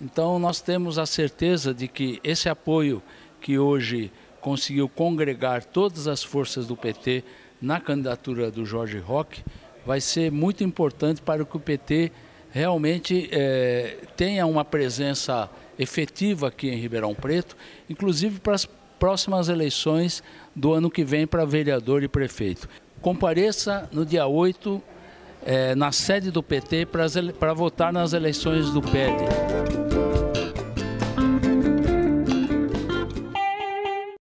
Então nós temos a certeza de que esse apoio que hoje conseguiu congregar todas as forças do PT na candidatura do Jorge Roque vai ser muito importante para que o PT realmente é, tenha uma presença efetiva aqui em Ribeirão Preto, inclusive para as próximas eleições do ano que vem para vereador e prefeito. Compareça no dia 8 é, na sede do PT para votar nas eleições do PED.